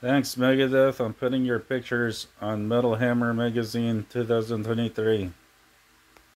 Thanks, Megadeth, I'm putting your pictures on Metal Hammer Magazine 2023.